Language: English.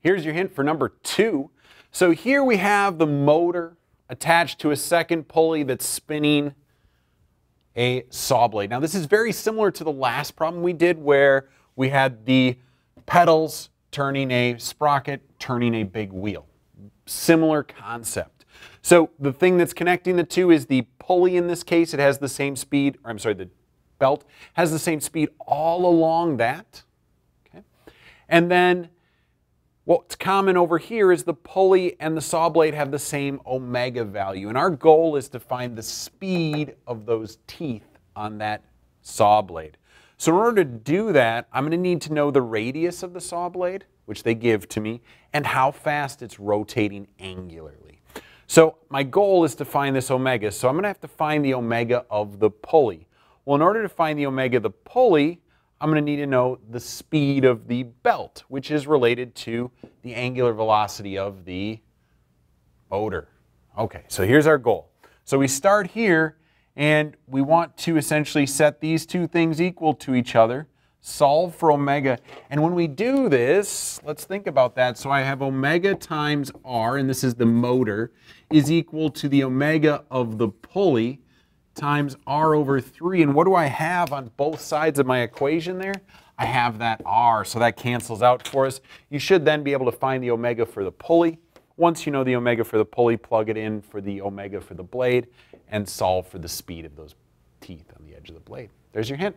Here's your hint for number two. So here we have the motor attached to a second pulley that's spinning a saw blade. Now this is very similar to the last problem we did where we had the pedals turning a sprocket, turning a big wheel. Similar concept. So the thing that's connecting the two is the pulley in this case. It has the same speed, or I'm sorry, the belt has the same speed all along that. Okay. And then What's common over here is the pulley and the saw blade have the same omega value. And our goal is to find the speed of those teeth on that saw blade. So in order to do that, I'm going to need to know the radius of the saw blade, which they give to me, and how fast it's rotating angularly. So my goal is to find this omega. So I'm going to have to find the omega of the pulley. Well, in order to find the omega of the pulley, I'm going to need to know the speed of the belt, which is related to the angular velocity of the motor. Okay, so here's our goal. So we start here, and we want to essentially set these two things equal to each other, solve for omega. And when we do this, let's think about that. So I have omega times r, and this is the motor, is equal to the omega of the pulley, times r over 3. And what do I have on both sides of my equation there? I have that r, so that cancels out for us. You should then be able to find the omega for the pulley. Once you know the omega for the pulley, plug it in for the omega for the blade and solve for the speed of those teeth on the edge of the blade. There's your hint.